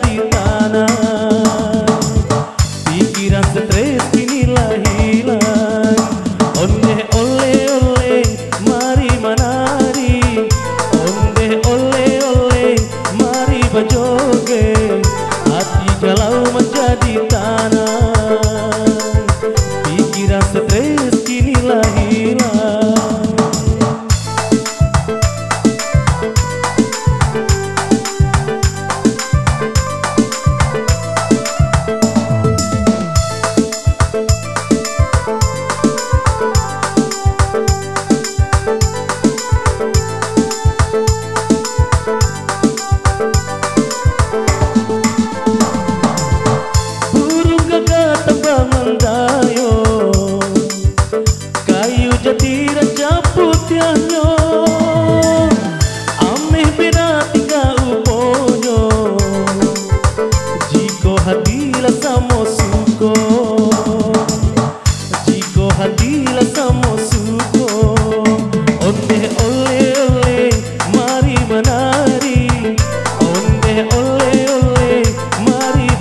di tanah Pikiran stres inilah hilang. Onde ole ole mari menari. Onde ole ole mari bajoge. Hati galau menjadi tanah.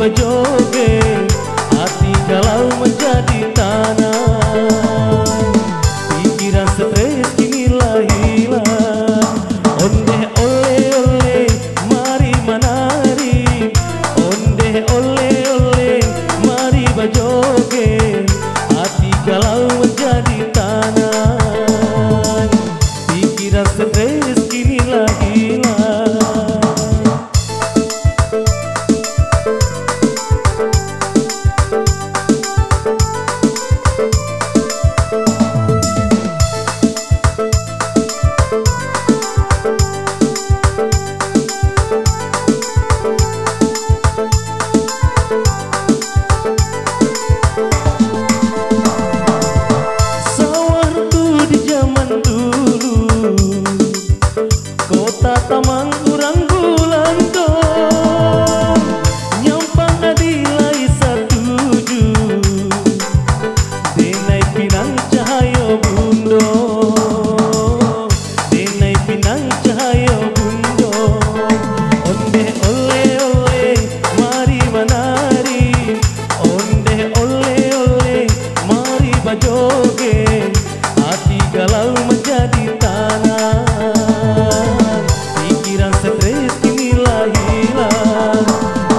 apa joge Hati kalau menjadi tanah. Pikiran stres kini hilang. Onde ole ole mari menari. Onde ole ole mari bajoge Hati kalau menjadi tanah. Pikiran stres kini hilang. tanpa joge Hati galau menjadi tanah. Pikiran stres kini hilang.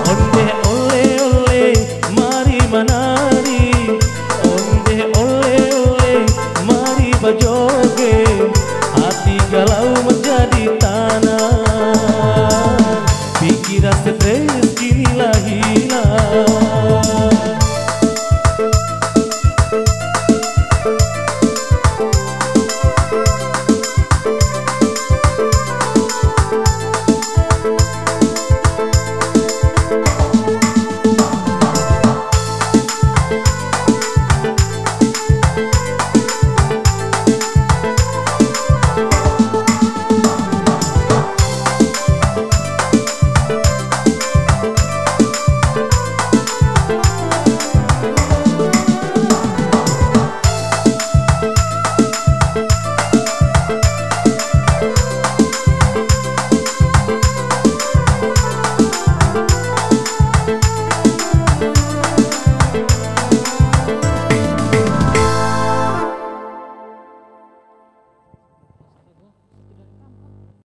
Onde ole ole mari menari. Onde ole ole mari bajoge